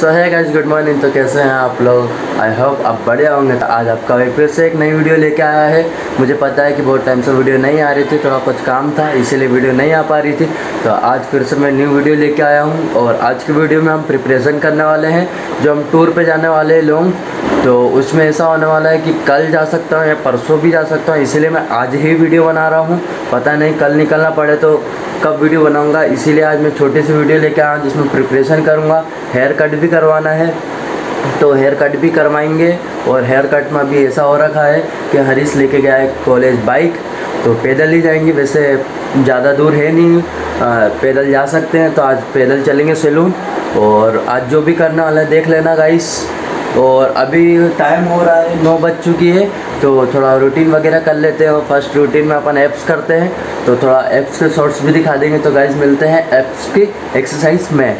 सो है guys good morning तो कैसे हैं आप लोग? आई होप आप बड़े होंगे। तो आज आपका एक फिर से एक नई वीडियो लेके आया है। मुझे पता है कि बहुत टाइम से वीडियो नहीं आ रही थी, थोड़ा कुछ काम था, इसीलिए वीडियो नहीं आ पा रही थी। तो आज फिर से मैं न्यू वीडियो लेके आया हूँ। और आज की वीडियो में हम प्रिपरेशन करने वाले हैं, जो हम टूर पर जाने वाले हैं लोग। तो उसमें ऐसा होने वाला है कि कल जा सकता हूँ या परसों भी जा सकता हूँ इसीलिए मैं आज ही वीडियो बना रहा हूँ। पता नहीं कल निकलना पड़े तो कब वीडियो बनाऊँगा इसीलिए आज मैं छोटी सी वीडियो लेके आया जिसमें प्रिपरेशन करूँगा। हेयर कट भी करवाना है तो हेयर कट भी करवाएँगे और हेयर कट में भी ऐसा हो रखा है कि हरीश लेके गया है कॉलेज बाइक तो पैदल ही जाएँगे। वैसे ज़्यादा दूर है नहीं आ, पैदल जा सकते हैं तो आज पैदल चलेंगे सैलून। और आज जो भी करने वाला है देख लेना गाइस और अभी टाइम हो रहा है नौ बज चुकी है तो थोड़ा रूटीन वगैरह कर लेते हैं और फ़र्स्ट रूटीन में अपन एप्स करते हैं तो थोड़ा एप्स के शॉर्ट्स भी दिखा देंगे तो गाइज़ मिलते हैं एप्स की एक्सरसाइज में।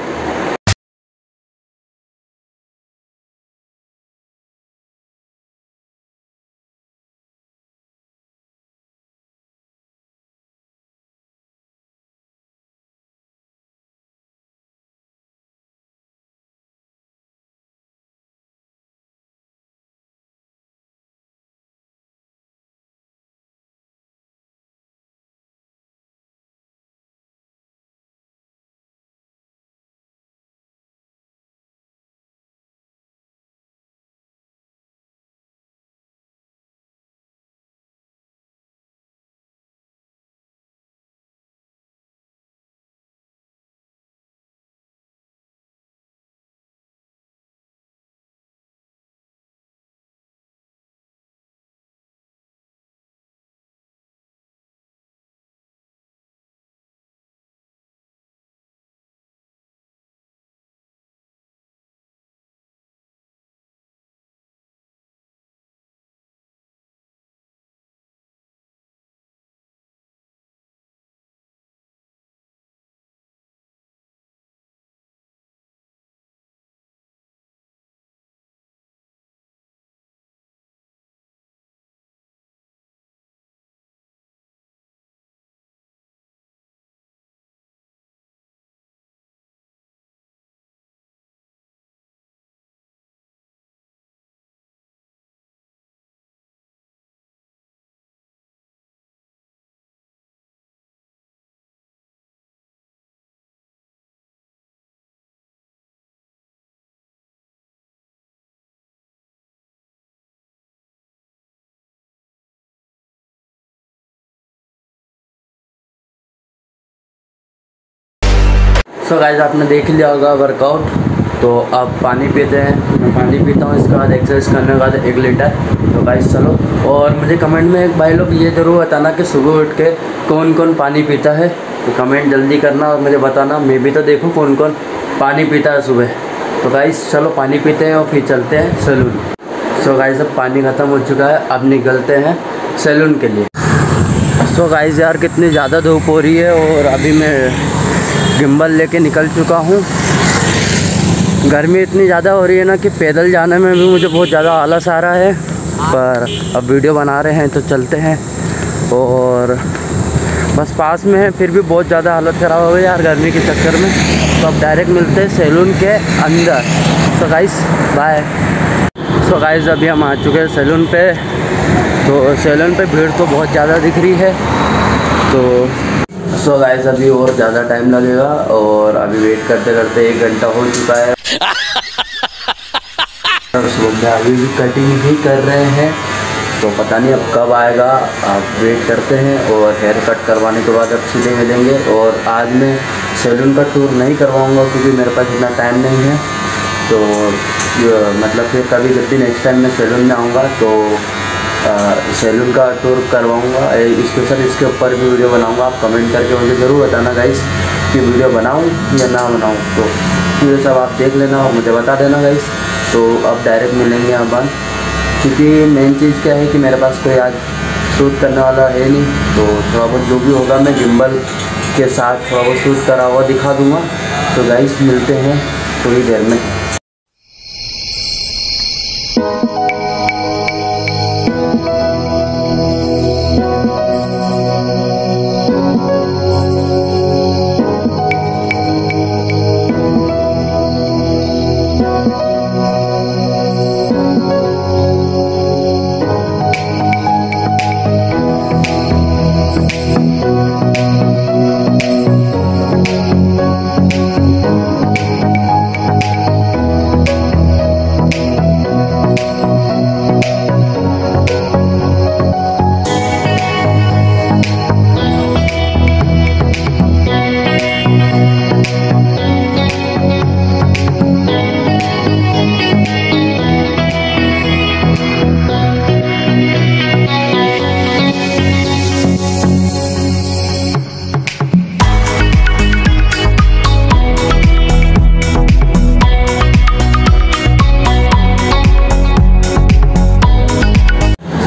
सो so गाइज़ आपने देख लिया होगा वर्कआउट तो अब पानी पीते हैं। मैं पानी पीता हूँ, इसके बाद एक्सरसाइज करने के बाद एक लीटर तो गाइज़ चलो। और मुझे कमेंट में एक भाई लोग ये ज़रूर बताना कि सुबह उठ के कौन कौन पानी पीता है। तो कमेंट जल्दी करना और मुझे बताना। मैं भी तो देखूँ कौन कौन पानी पीता है सुबह। तो गाइज़ चलो पानी पीते हैं और फिर चलते हैं सैलून सो गाइज़ अब पानी ख़त्म हो चुका है। अब निकलते हैं सैलून के लिए। सो गाइज़ यार कितनी ज़्यादा धूप हो रही है और अभी मैं गिम्बल लेके निकल चुका हूँ। गर्मी इतनी ज़्यादा हो रही है ना कि पैदल जाने में भी मुझे बहुत ज़्यादा आलस आ रहा है। पर अब वीडियो बना रहे हैं तो चलते हैं। और बस पास में है, फिर भी बहुत ज़्यादा हालत ख़राब हो गई यार गर्मी के चक्कर में। तो अब डायरेक्ट मिलते हैं सैलून के अंदर। तो गाइस बाय सो गाइस अभी हम आ चुके हैं सैलून पे। तो सैलून पे भीड़ तो बहुत ज़्यादा दिख रही है। तो सो गाइस अभी और ज़्यादा टाइम लगेगा और अभी वेट करते करते एक घंटा हो चुका है। अभी भी कटिंग ही कर रहे हैं तो पता नहीं अब कब आएगा। आप वेट करते हैं और हेयर कट करवाने के बाद अब सीधे मिलेंगे। और आज मैं सैलून का टूर नहीं करवाऊँगा क्योंकि मेरे पास इतना टाइम नहीं है। तो मतलब फिर कभी जब भी नेक्स्ट टाइम मैं सैलून में आऊँगा तो सैलून का टूर करवाऊँगा। स्पेशल इसके ऊपर भी वीडियो बनाऊँगा। आप कमेंट करके मुझे ज़रूर बताना गाइस कि वीडियो बनाऊँ या ना बनाऊँ। तो ये सब आप देख लेना और मुझे बता देना गाइस तो अब डायरेक्ट मिलेंगे अपन क्योंकि मेन चीज़ क्या है कि मेरे पास कोई आज शूट करने वाला है नहीं। तो थोड़ा बहुत जो भी होगा, मैं गिम्बल के साथ थोड़ा बहुत शूट करा हुआ दिखा दूँगा। तो गाइस मिलते हैं थोड़ी देर में।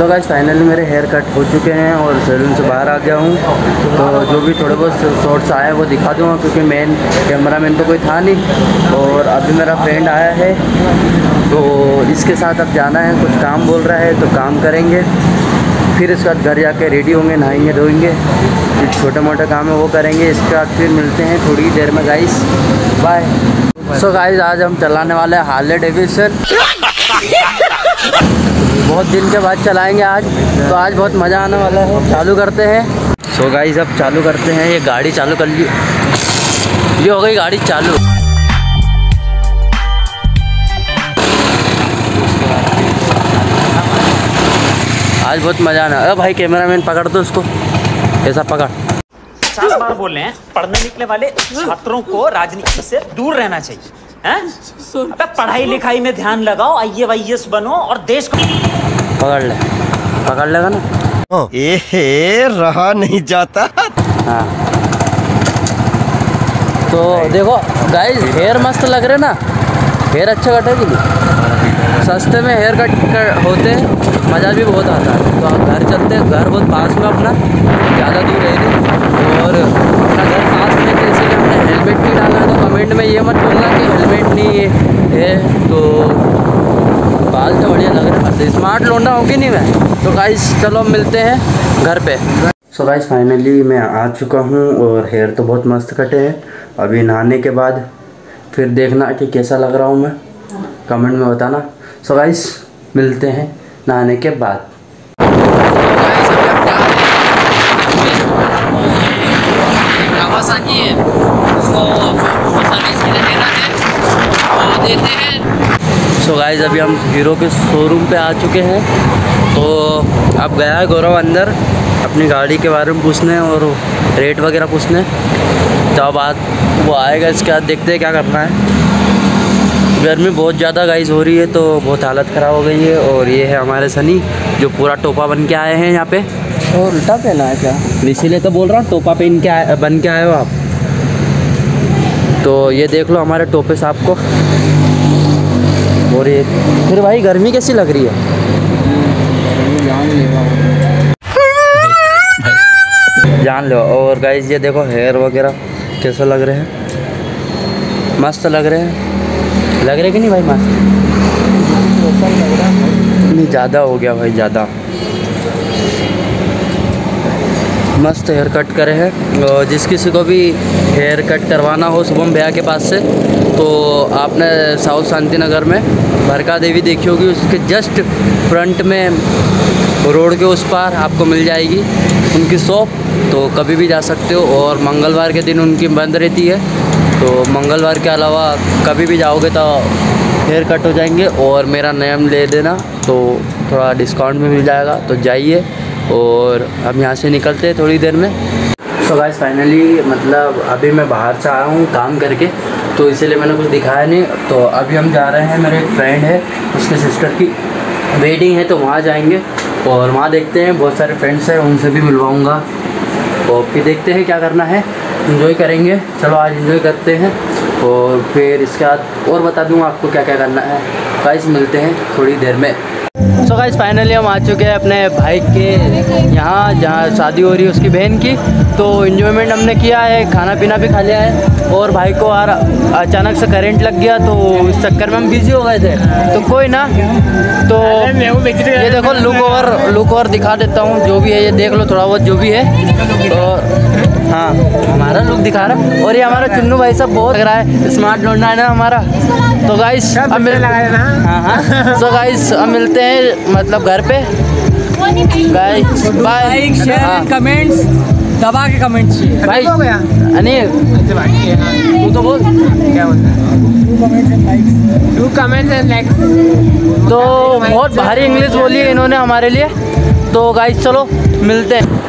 गाइस फाइनली मेरे हेयर कट हो चुके हैं और सैलून से बाहर आ गया हूँ। तो जो भी थोड़े बहुत शॉर्ट्स आए वो दिखा दूँगा क्योंकि मेन कैमरा मैन तो कोई था नहीं और अभी मेरा फ्रेंड आया है। तो इसके साथ अब जाना है, कुछ काम बोल रहा है तो काम करेंगे। फिर इसके बाद घर जाके रेडी होंगे, नहाएँगे, धोएँगे। जो छोटे मोटे काम है वो करेंगे। इसके बाद फिर मिलते हैं थोड़ी देर में गाइस बाय सो गाइस आज हम चलाने वाले हैं हार्ले डेविसन बहुत दिन के बाद चलाएँगे आज। तो आज बहुत मज़ा आने वाला है। चालू करते हैं। सो गाइस अब चालू करते हैं। ये गाड़ी चालू कर ली। ये हो गई गाड़ी चालू। आज बहुत मज़ा आना अरे भाई कैमरामैन पकड़ दो उसको। ऐसा पकड़? चार बार बोल रहे हैं, पढ़ने निकले वाले छात्रों को राजनीति से दूर रहना चाहिए। हैं? अबे पढ़ाई लिखाई में ध्यान लगाओ आई वाई बनो और देश को पकड़ ले। पकड़ लेगा ना? एहे रहा नहीं जाता। हाँ। तो देखो गाइस हेयर मस्त लग रहे ना? हेयर अच्छा कटा कि नहीं? सस्ते में हेयर कट कर होते हैं मज़ा भी बहुत आता है। तो आप घर चलते हैं घर बहुत पास में अपना ज़्यादा दूर है नहीं। और अपना घर पास में तो इसीलिए हमने हेलमेट नहीं डाला है तो कमेंट में ये मत बोलना कि हेलमेट नहीं है, है तो बाल तो बढ़िया लग रहा है। स्मार्ट लोंडा होगी नहीं मैं? तो गाइस चलो मिलते हैं घर पे। सो गाइस फाइनली मैं आ चुका हूँ और हेयर तो बहुत मस्त कटे हैं। अभी नहाने के बाद फिर देखना कि कैसा लग रहा हूँ मैं। कमेंट में बताना। सो गाइस मिलते हैं नहाने के बाद। उसको सर्विस के लिए देना है। वो देते हैं। सो गाइस अभी हम हीरो के शोरूम पे आ चुके हैं। तो अब गया है गौरव अंदर अपनी गाड़ी के बारे में पूछने और रेट वगैरह पूछने। तो अब आज वो आएगा इसके बाद देखते हैं क्या करना है। गर्मी बहुत ज़्यादा गाइज़ हो रही है तो बहुत हालत ख़राब हो गई है। और ये है हमारे सनी जो पूरा टोपा बन के आए हैं यहाँ पे। और उल्टा पहना है क्या? इसीलिए तो बोल रहा हूँ टोपा पहन के आए बन के आए हो आप। तो ये देख लो हमारे टोपे साहब को। और ये फिर भाई गर्मी कैसी लग रही है? जान लो। और गाइज़ ये देखो हेयर वगैरह कैसे लग रहे हैं? मस्त लग रहे हैं। लग रहे कि नहीं भाई मस्त? नहीं, ज़्यादा हो गया भाई, ज़्यादा। मस्त हेयर कट करे हैं। और जिस किसी को भी हेयर कट करवाना हो शुभम भैया के पास से तो आपने साउथ शांति नगर में भरका देवी देखी होगी। उसके जस्ट फ्रंट में रोड के उस पार आपको मिल जाएगी उनकी शॉप तो कभी भी जा सकते हो और मंगलवार के दिन उनकी बंद रहती है। तो मंगलवार के अलावा कभी भी जाओगे तो हेयर कट हो जाएँगे। और मेरा नेम ले देना तो थोड़ा डिस्काउंट भी मिल जाएगा। तो जाइए। और हम यहाँ से निकलते हैं थोड़ी देर में। सो गाइस फाइनली मतलब अभी मैं बाहर से आया हूँ काम करके तो इसीलिए मैंने कुछ दिखाया नहीं। तो अभी हम जा रहे हैं, मेरे एक फ्रेंड है, उसके सिस्टर की वेडिंग है तो वहाँ जाएँगे और वहाँ देखते हैं, बहुत सारे फ्रेंड्स हैं, उनसे भी मिलवाऊँगा। और फिर देखते हैं क्या करना है। इन्जॉय करेंगे। चलो, आज इन्जॉय करते हैं। और फिर इसके बाद और बता दूँगा आपको क्या क्या करना है। गाइस मिलते हैं थोड़ी देर में। सो गाइस फाइनली हम आ चुके हैं अपने भाई के यहाँ, जहाँ शादी हो रही है उसकी बहन की। तो इन्जॉयमेंट हमने किया है, खाना पीना भी खा लिया है। और भाई को यार अचानक से करंट लग गया तो इस चक्कर में हम बिज़ी हो गए थे। तो कोई ना तो ये देखो लुक ओवर लुक ओवर दिखा देता हूँ। जो भी है, ये देख लो थोड़ा बहुत जो भी है। और हाँ हमारा लुक दिखा रहा और ये हमारा चुन्नू भाई साहब बहुत लग रहा है। स्मार्ट लौंडा है ना हमारा। तो गाइस अब मिल हाँ हाँ। सो गाइस अब मिलते हैं मतलब घर पे। गाइस बाय लाइक शेयर हाँ। एंड कमेंट्स दबा के कमेंट्स भाई अनिल। तू तो बोल। डू कमेंट्स एंड लाइक तो बहुत भारी इंग्लिश बोली है इन्होंने हमारे लिए। तो गाइस चलो मिलते हैं।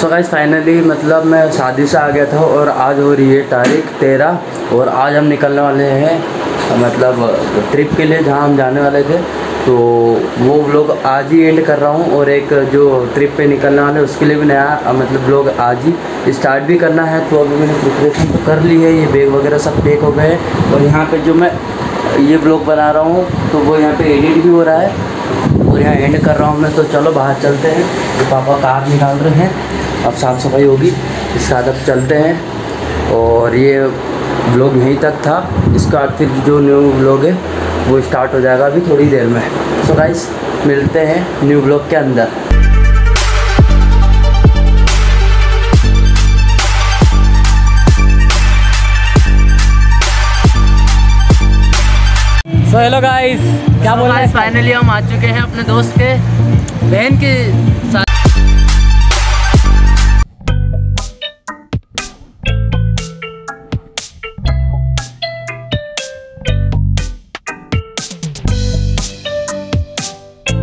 सो गाइस फाइनली मतलब मैं शादी से आ गया था और आज हो रही है तारीख तेरह और आज हम निकलने वाले हैं मतलब ट्रिप के लिए जहाँ हम जाने वाले थे तो वो व्लॉग आज ही एंड कर रहा हूँ और एक जो ट्रिप पे निकलने वाले, उसके लिए भी नया मतलब व्लॉग आज ही स्टार्ट भी करना है। तो अभी मैंने प्रिपरेशन तो कर ली है, ये बैग वगैरह सब पैक हो गए हैं और यहाँ पे जो मैं ये ब्लॉग बना रहा हूँ तो वो यहाँ पे एडिट भी हो रहा है और यहाँ एंड कर रहा हूँ मैं तो चलो बाहर चलते हैं। तो पापा कार निकाल रहे हैं, अब साफ़ सफ़ाई होगी, इसके बाद अब चलते हैं और ये ब्लॉग यहीं तक था। इसका फिर जो न्यू ब्लॉग है, वो स्टार्ट हो जाएगा अभी थोड़ी देर में। सो गाइस मिलते हैं न्यू ब्लॉग के अंदर। सो हेलो गाइस क्या बोल रहे हैं? फाइनली हम आ चुके हैं अपने दोस्त के, बहन के साथ।